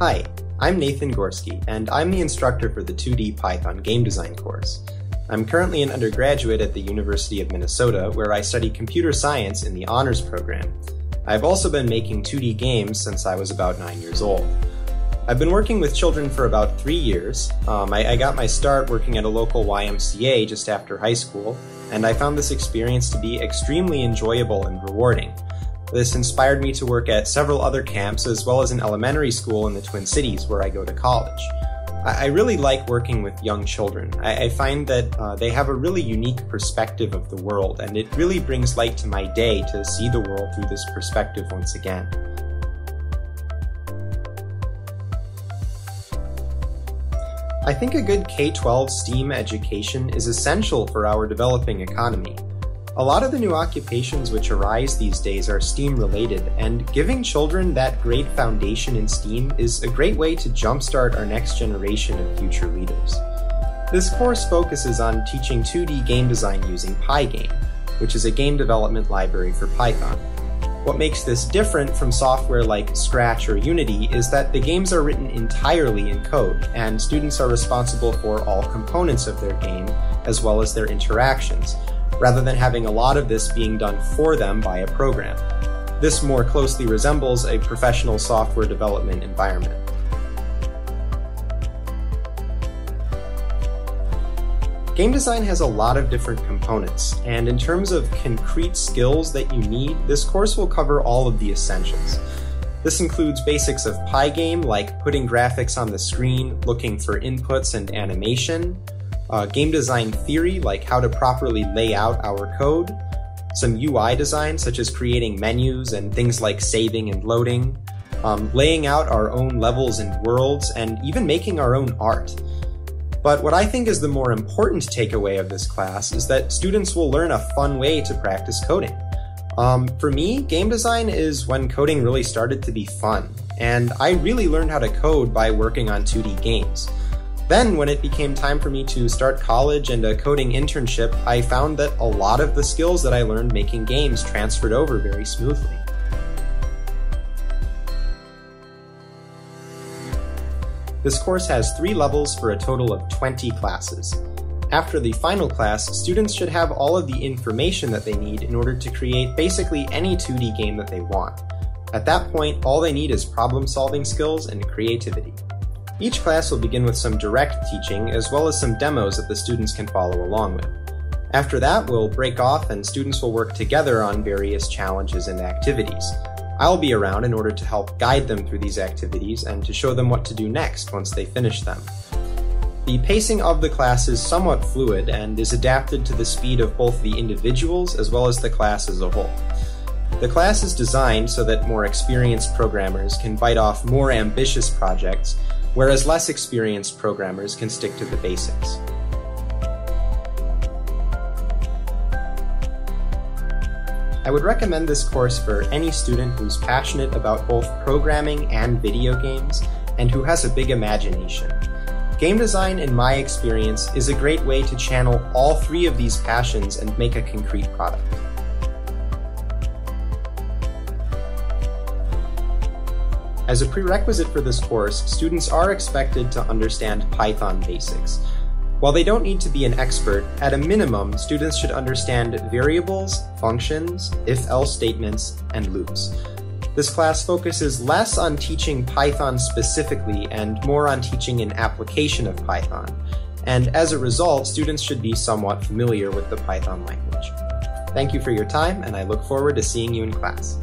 Hi, I'm Nathan Gorski, and I'm the instructor for the 2D Python game design course. I'm currently an undergraduate at the University of Minnesota, where I study computer science in the honors program. I've also been making 2D games since I was about 9 years old. I've been working with children for about three years. Um, I, I got my start working at a local YMCA just after high school, and I found this experience to be extremely enjoyable and rewarding. This inspired me to work at several other camps as well as an elementary school in the Twin Cities where I go to college. I really like working with young children. I, find that uh, they have a really unique perspective of the world, and it really brings light to my day to see the world through this perspective once again. I think a good K 12 STEAM education is essential for our developing economy. A lot of the new occupations which arise these days are STEAM related, and giving children that great foundation in STEAM is a great way to jumpstart our next generation of future leaders. This course focuses on teaching 2D game design using Pygame, which is a game development library for Python. What makes this different from software like Scratch or Unity is that the games are written entirely in code, and students are responsible for all components of their game, as well as their interactions, rather than having a lot of this being done for them by a program. This more closely resembles a professional software development environment. Game design has a lot of different components, and in terms of concrete skills that you need, this course will cover all of the essentials. This includes basics of Pygame, like putting graphics on the screen, looking for inputs and animation, uh, game design theory, like how to properly lay out our code, some UI design, such as creating menus and things like saving and loading, um, laying out our own levels and worlds, and even making our own art. But what I think is the more important takeaway of this class is that students will learn a fun way to practice coding. Um, for me, game design is when coding really started to be fun, and I really learned how to code by working on 2D games. Then, when it became time for me to start college and a coding internship, I found that a lot of the skills that I learned making games transferred over very smoothly. This course has three levels for a total of 20 classes. After the final class, students should have all of the information that they need in order to create basically any 2D game that they want. At that point, all they need is problem solving skills and creativity. Each class will begin with some direct teaching as well as some demos that the students can follow along with. After that, we'll break off and students will work together on various challenges and activities. I'll be around in order to help guide them through these activities and to show them what to do next once they finish them. The pacing of the class is somewhat fluid and is adapted to the speed of both the individuals as well as the class as a whole. The class is designed so that more experienced programmers can bite off more ambitious projects whereas less experienced programmers can stick to the basics. I would recommend this course for any student who's passionate about both programming and video games, and who has a big imagination. Game design, in my experience, is a great way to channel all three of these passions and make a concrete product. As a prerequisite for this course, students are expected to understand Python basics. While they don't need to be an expert, at a minimum, students should understand variables, functions, if-else statements, and loops. This class focuses less on teaching Python specifically and more on teaching an application of Python. And as a result, students should be somewhat familiar with the Python language. Thank you for your time, and I look forward to seeing you in class.